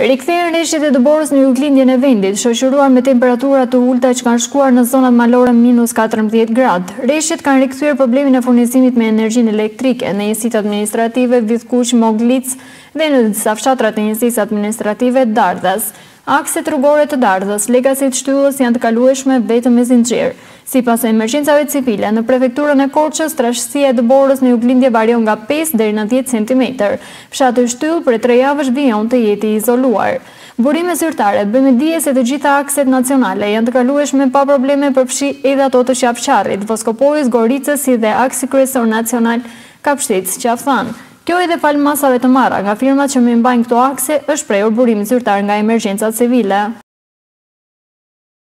Rikthehen reshjet e dëborës në juglindjen e vendit, shoqëruar me temperatura të ulëta që kanë shkuar në zonat malore minus katërmbëdhjetë gradë. Reshjet kanë rikthyer problemin e furnizimit me energjinë elektrike në njësitë administrative Vithkuq, Moglicë dhe në disa fshatra të njësisë administrative Dardhas. Akset rrugore të Dardhës, Legacit, Shtyllës janë të kalueshme vetëm me zinxhir. Sipas emergjencave civile, në prefekturën e Korçës, trashësia e dëborës në juglindje varion nga pesë deri në dhjetë centimetër. Fshati Shtyllë prej tre javësh vijon të jetë i izoluar. Burime zyrtare bëjnë me dije se të gjitha akset nacionale janë të kalueshme pa probleme përfshi edhe ato të Qafë Qarrit, Voskopojës, Goricës si dhe aksi kryesor nacional Kapshticë, Qafë-Thanë. Kjo edhe falë masave të marra nga firmat që mirëmbajnë këto akse, është shprehur burimi zyrtar nga emergjenca civile.